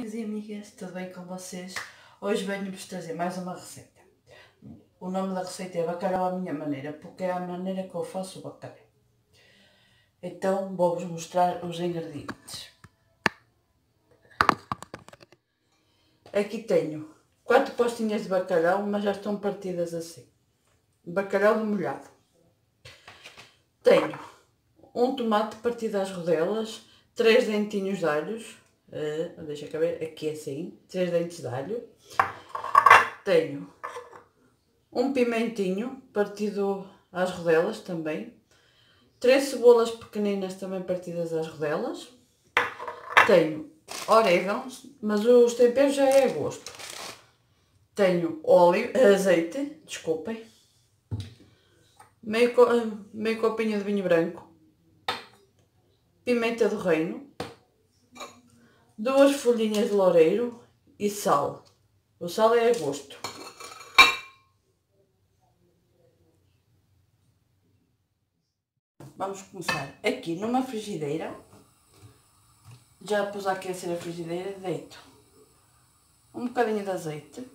amigos e amigas, tudo bem com vocês? Hoje venho-vos trazer mais uma receita. O nome da receita é bacalhau à minha maneira, porque é a maneira que eu faço o bacalhau. Então vou-vos mostrar os ingredientes. Aqui tenho quatro postinhas de bacalhau, mas já estão partidas assim. Bacalhau de molhado. Tenho um tomate partido às rodelas, três dentinhos de alhos, uh, deixa eu ver, aqui é assim, três dentes de alho. Tenho um pimentinho partido às rodelas também, três cebolas pequeninas também partidas às rodelas. Tenho orégãos, mas os temperos já é a gosto. Tenho óleo, azeite, desculpem, meio, meio copinho de vinho branco, pimenta do reino, duas folhinhas de loureiro e sal. O sal é a gosto. Vamos começar aqui numa frigideira. Já pus a aquecer a frigideira, deito um bocadinho de azeite.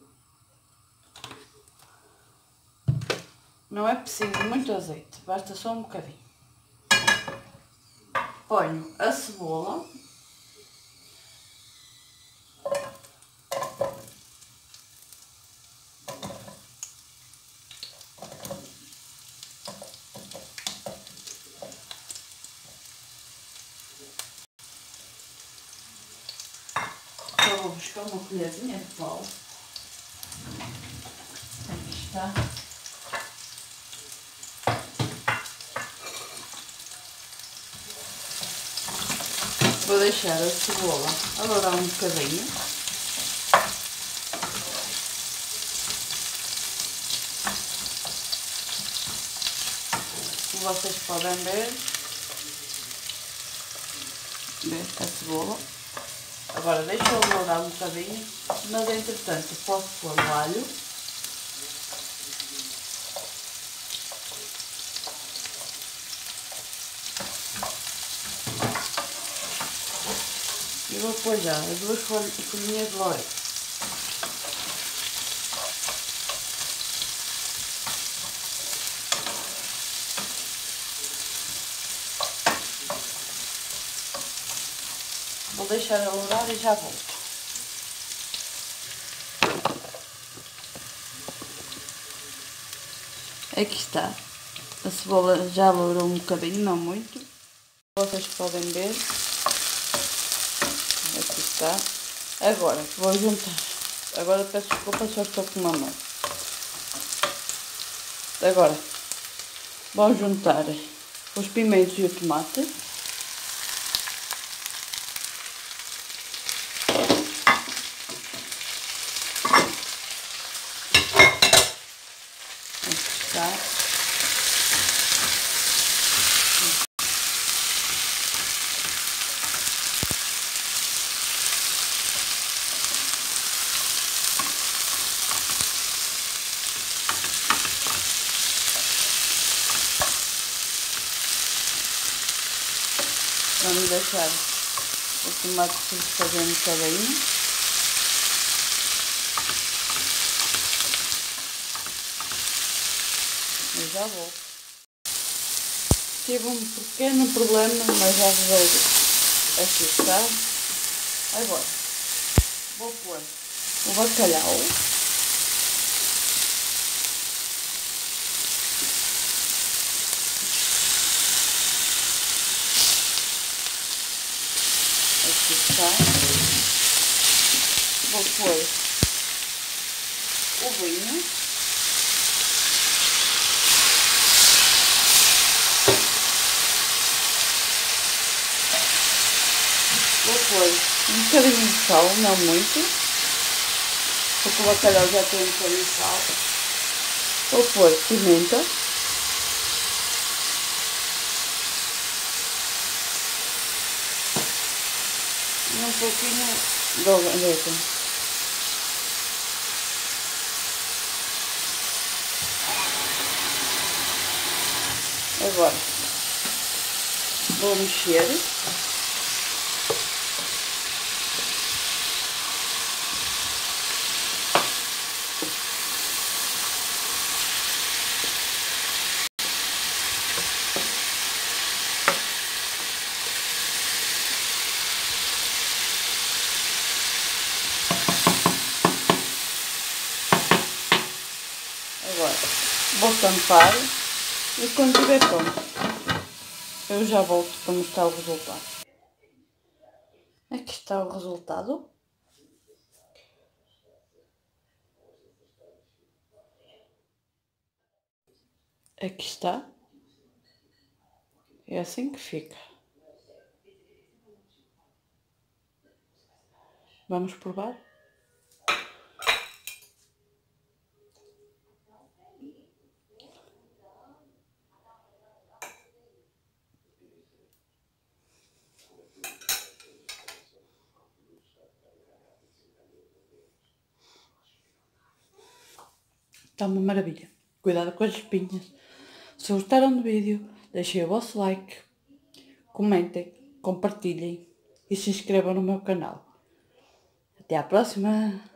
Não é preciso muito azeite, basta só um bocadinho ponho a cebola. Eu vou buscar uma colherzinha de pau. Aqui está. Vou deixar a cebola alourar um bocadinho. Como vocês podem ver, ver a cebola. Agora deixo-a alourar um bocadinho, mas entretanto posso pôr o alho. E vou pôr já as duas folhinhas de louro. Vou deixar alourar e já volto. Aqui está. A cebola já alourou um bocadinho, não muito. Vocês podem ver tá? Agora, vou juntar. Agora peço desculpa, só estou com uma mão. Agora, vou juntar os pimentos e o tomate. Aqui está. Vamos deixar o tomate um bocadinho. Eu já vou. Tive um pequeno problema, mas já resolvi. Aqui está. Agora, vou pôr o bacalhau. Tá? Vou pôr o vinho. Vou pôr um bocadinho de sal, não muito, porque o bacalhau já tem um bocadinho de sal. Vou pôr pimenta. Pouquinho de leite. Agora, vou mexer. Vou tampar e quando estiver pronto, eu já volto para mostrar o resultado. Aqui está o resultado. Aqui está. É assim que fica. Vamos provar? Está uma maravilha. Cuidado com as espinhas. Se gostaram do vídeo, deixem o vosso like, comentem, compartilhem e se inscrevam no meu canal. Até à próxima!